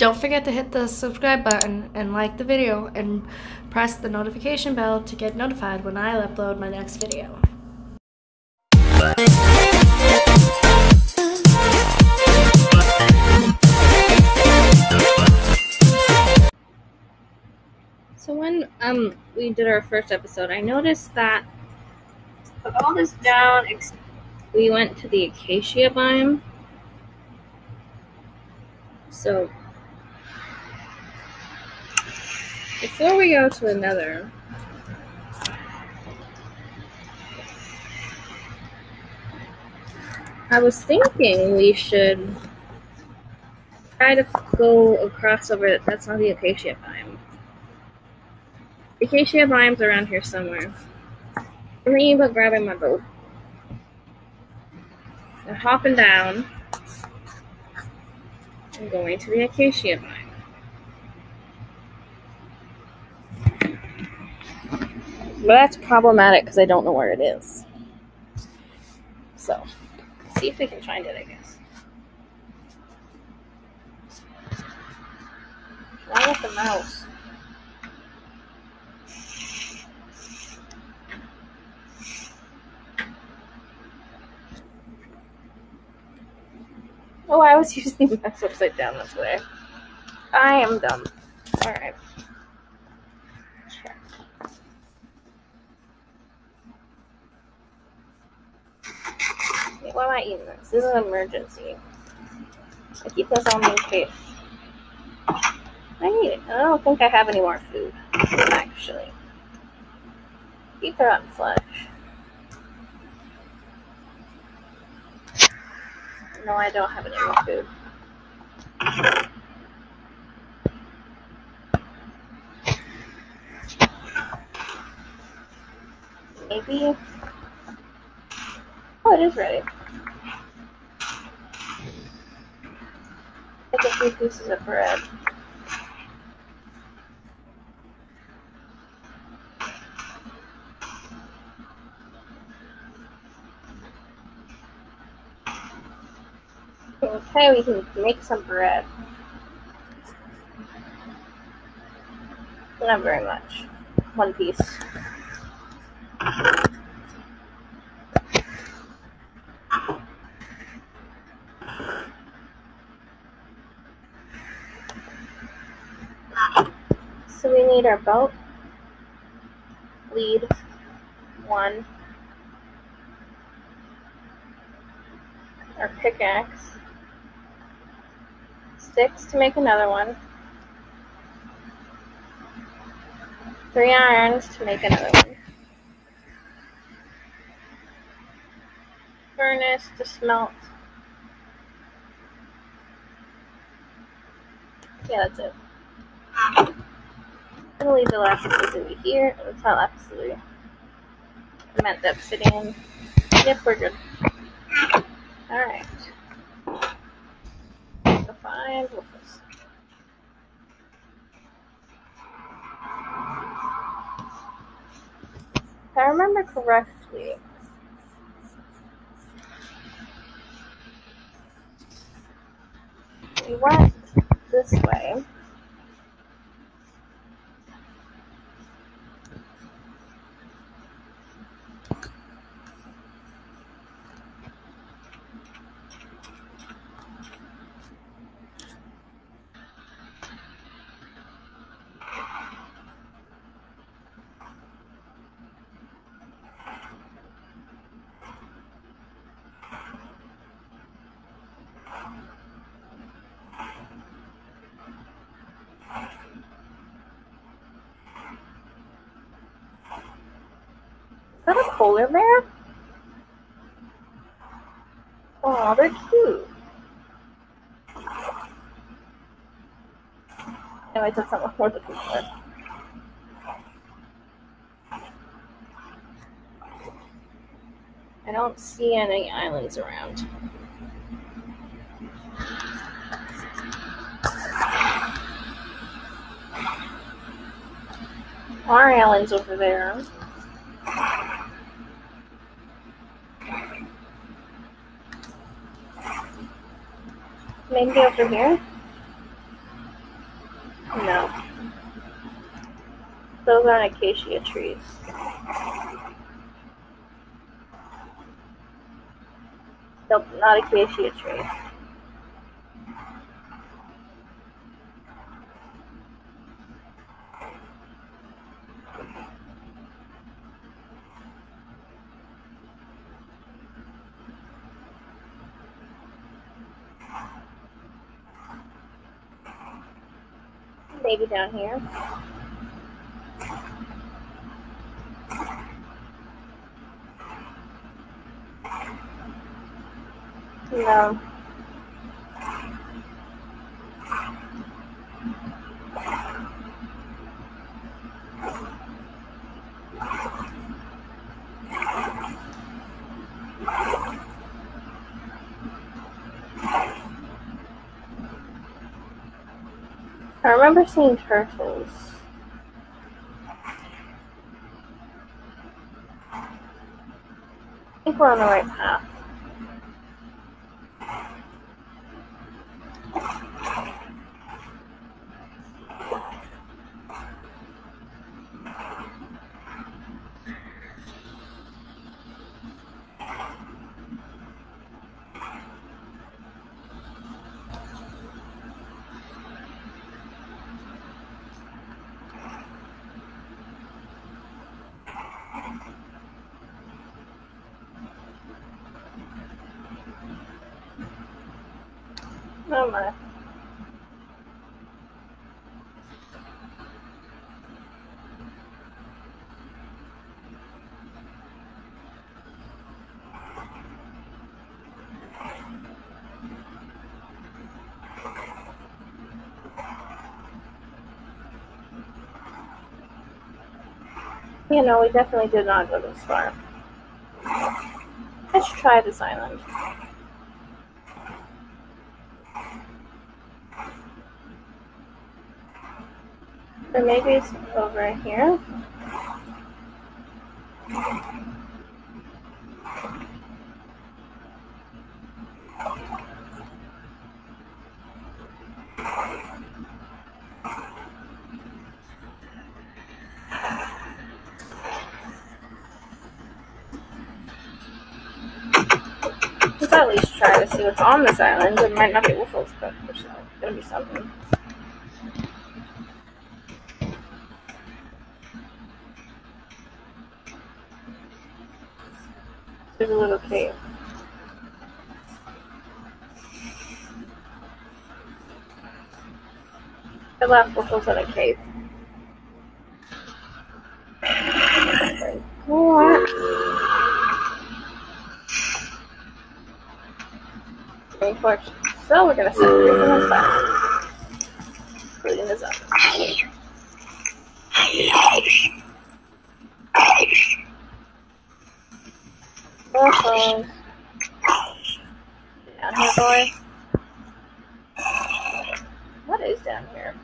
Don't forget to hit the subscribe button and like the video and press the notification bell to get notified when I upload my next video. So when um we did our first episode, I noticed that put all this down. We went to the acacia biome. So before we go to another, I was thinking we should try to go across over. That's not the acacia biome. The acacia biome's around here somewhere. I'm thinking about grabbing my boat and hopping down and going to the acacia biome. But that's problematic because I don't know where it is. So, see if we can find it, I guess. Why with the mouse? Oh, I was using the mouse upside down this way. I am dumb. Alright. Check. Wait, why am I eating this? This is an emergency. I keep this on in case. I need it. I don't think I have any more food, actually. Keep it on flesh. No, I don't have any more food. Maybe. Oh, it is ready. Take a few pieces of bread. Okay, we can make some bread. Not very much. One piece. Need our boat, lead, one, our pickaxe, sticks to make another one, three irons to make another one, furnace to smelt. Yeah, that's it. I'm gonna leave the last obsidian here. That's how obsidian. I meant the obsidian. Yep, we're good. Alright. Go find Wolfules. If I remember correctly, we went this way. A polar bear? Oh, they're cute. Anyways, that's not we're looking for. I don't see any islands around. Our island's over there. Maybe over here? No. Those aren't acacia trees. Nope, not acacia trees. Maybe down here. No. I remember seeing turtles. I think we're on the right path. You know, we definitely did not go this far. Let's try this island. Or maybe it's over here. Let's at least try to see what's on this island. It might not be Wolfules, but there's gonna be something. A little cave. The last Wolfules in a cave. What? So we're gonna set on fire. Including this up. Waffles. Down here, boy. What is down here?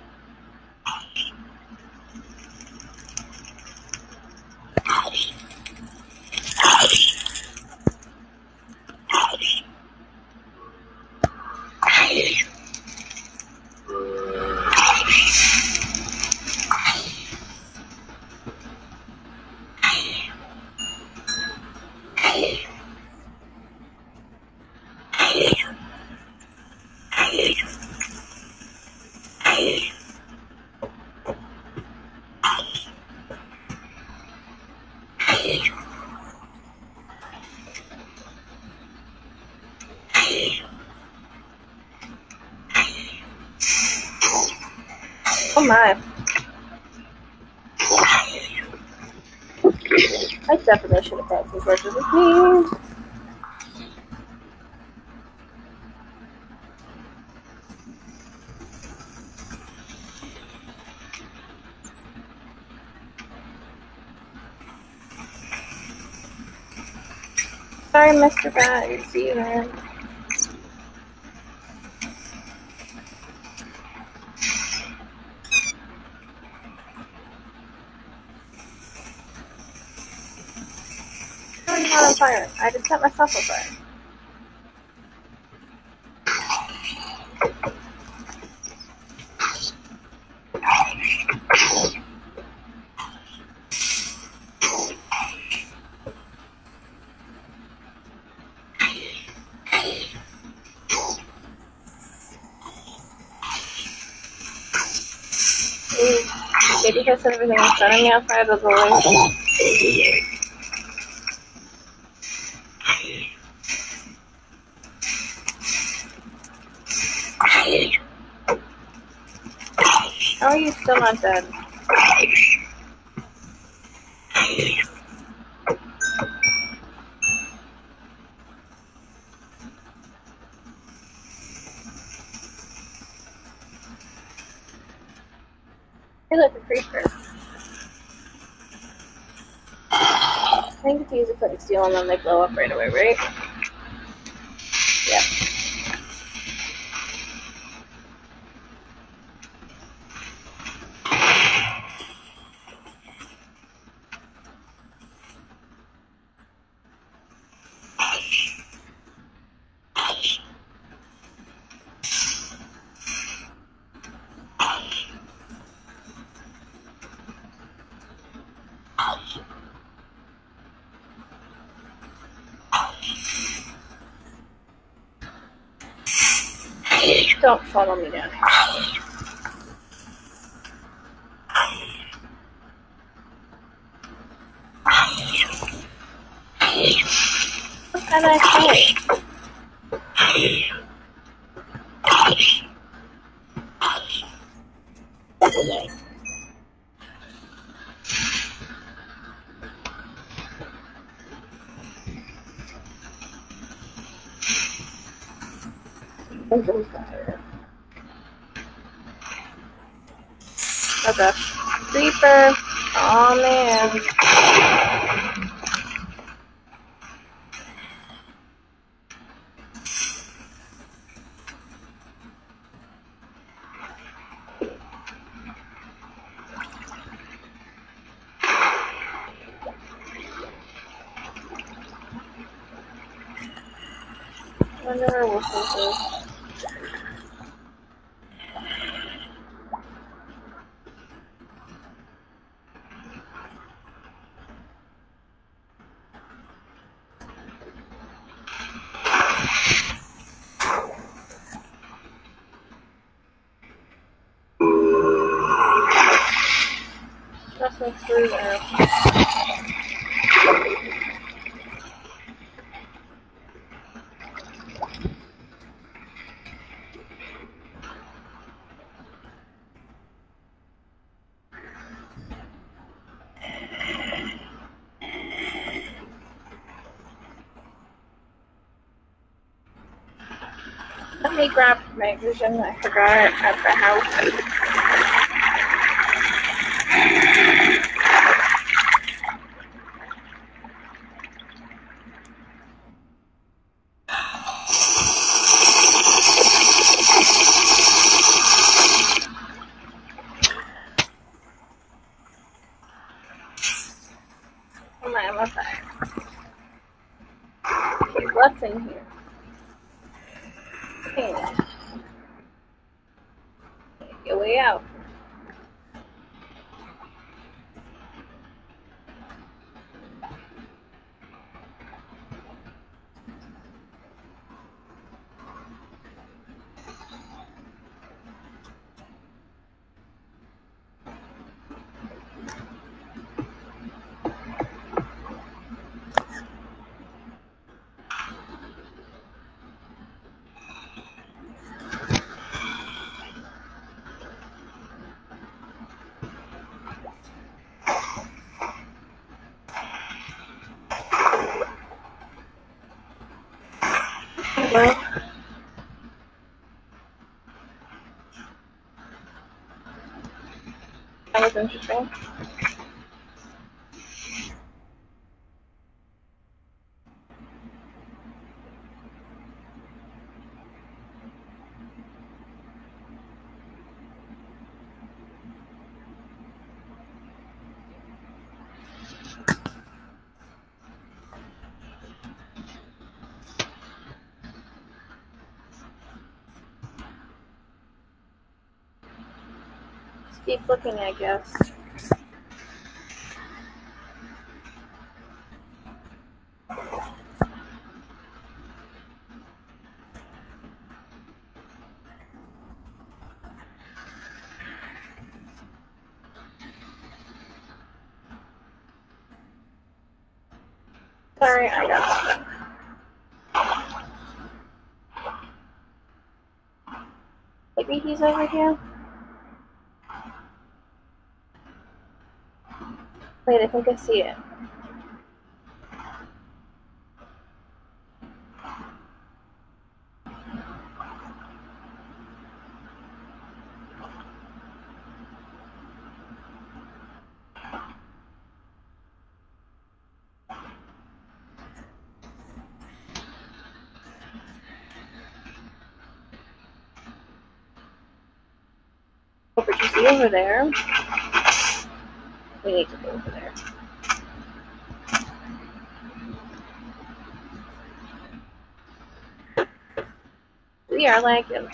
Oh my. I definitely should have brought with me. Sorry, Mr. Bat. You see you, man. I didn't set myself on fire. Maybe because everything was setting me on the but way. How are you still not dead? Hey, look, a creeper. I think if you use a flint and steel and then they blow up right away, right? Yep. Don't follow me down here. What kind of fight? Open fire. Okay. Creeper. Oh man. Wonder where Wolfie is. Grab my vision. I forgot at the house. Oh my, I'm on fire. Okay, what's in here? Hey. Your way out. Well, that was interesting. looking, I guess. Sorry, I got. Maybe he's over here? Wait, I think I see it. Oh, see over there? We need to go over there. We are lagging.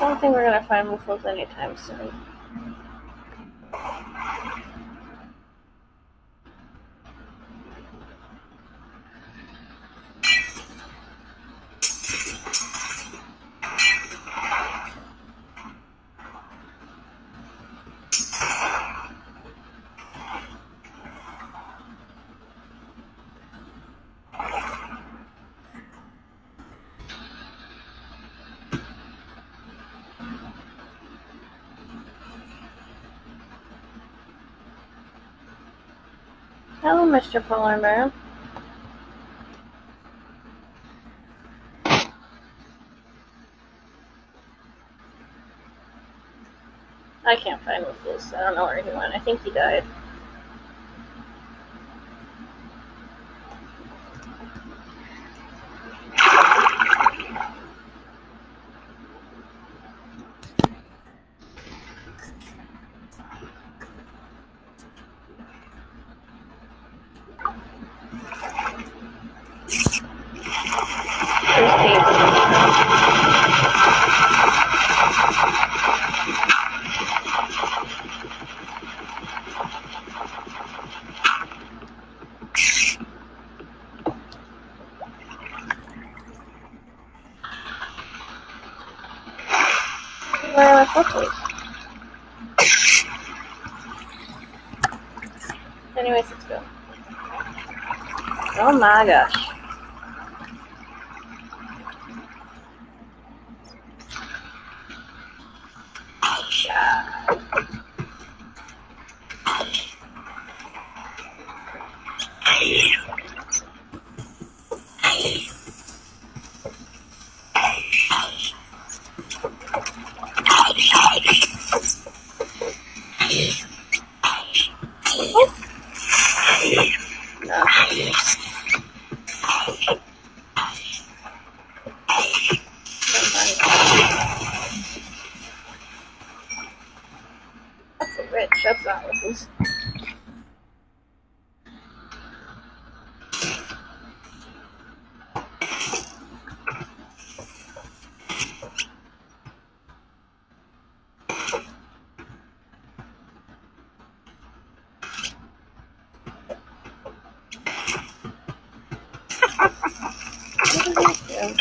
I don't think we're gonna find Muffles anytime soon. Mr. Bear. I can't find Muffles. I don't know where he went. I think he died. Oh my gosh. Yeah. No. That's a rich. That's not what this. What does that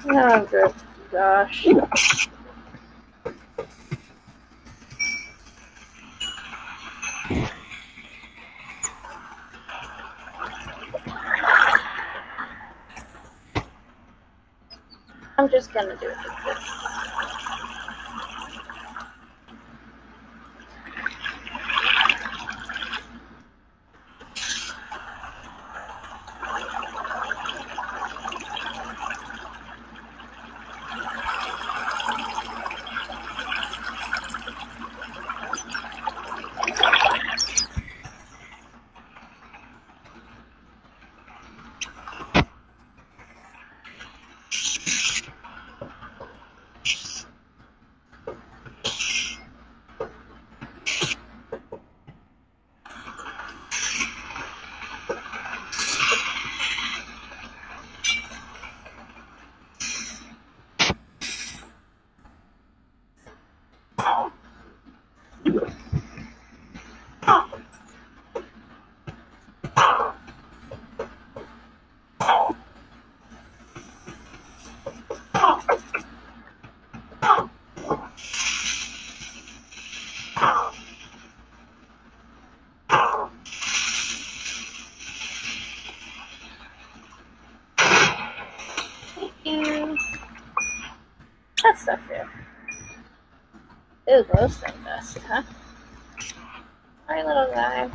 do? Oh, gosh. I'm just gonna do it like this. Thank you. That stuff here. Ooh, glowstone dust, huh? Alright, little guy.